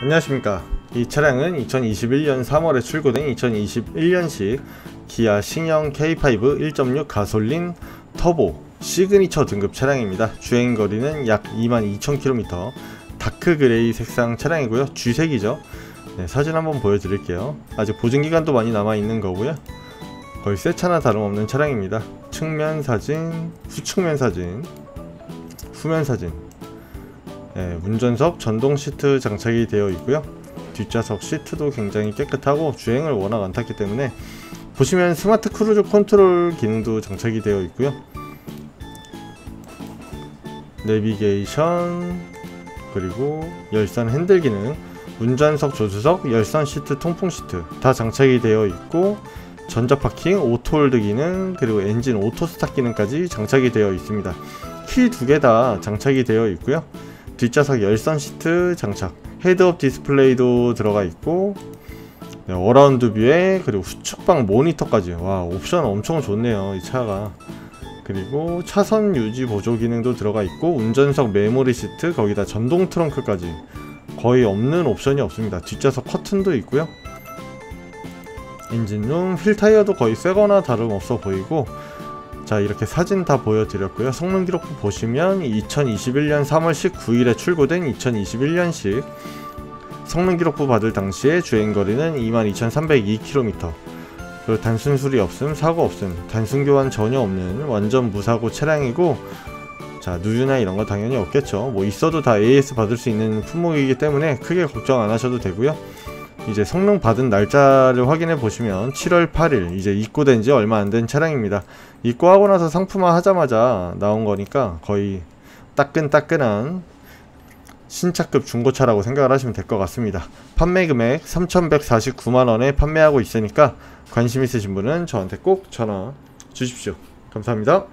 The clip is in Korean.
안녕하십니까. 이 차량은 2021년 3월에 출고된 2021년식 기아 신형 K5 1.6 가솔린 터보 시그니처 등급 차량입니다. 주행거리는 약 22,000km dark gray 색상 차량이고요. 쥐색이죠. 네, 사진 한번 보여드릴게요. 아직 보증기간도 많이 남아있는 거고요. 거의 새 차나 다름없는 차량입니다. 측면 사진, 후측면 사진 후면 사진 네, 운전석 전동 시트 장착이 되어 있고요. 뒷좌석 시트도 굉장히 깨끗하고 주행을 워낙 안 탔기 때문에 보시면 smart cruise control 기능도 장착이 되어 있고요. 내비게이션 그리고 열선 핸들 기능 운전석 조수석 열선 시트 통풍 시트 다 장착이 되어 있고 전자 파킹 auto hold 기능 그리고 엔진 auto stop 기능까지 장착이 되어 있습니다. 키 두 개 다 장착이 되어 있고요 뒷좌석 열선 시트 장착. head-up display도 들어가 있고 네, around view에 그리고 후측방 모니터까지. 와 옵션 엄청 좋네요 이 차가. 그리고 차선 유지 보조 기능도 들어가 있고 운전석 메모리 시트 거기다 전동 트렁크까지. 거의 없는 옵션이 없습니다. 뒷좌석 커튼도 있고요. 엔진룸 휠 타이어도 거의 새거나 다름없어 보이고 자 이렇게 사진 다 보여드렸고요. 성능 기록부 보시면 2021년 3월 19일에 출고된 2021년식 성능 기록부 받을 당시에 주행거리는 22,302km 그리고 단순 수리 없음, 사고 없음, 단순 교환 전혀 없는 완전 무사고 차량이고 자 누유나 이런 거 당연히 없겠죠. 뭐 있어도 다 AS 받을 수 있는 품목이기 때문에 크게 걱정 안 하셔도 되고요 이제 성능 받은 날짜를 확인해 보시면 7월 8일 이제 입고된 지 얼마 안 된 차량입니다. 입고하고 나서 상품화 하자마자 나온 거니까 거의 따끈따끈한 신차급 중고차라고 생각을 하시면 될 것 같습니다. 판매 금액 3149만원에 판매하고 있으니까 관심 있으신 분은 저한테 꼭 전화 주십시오. 감사합니다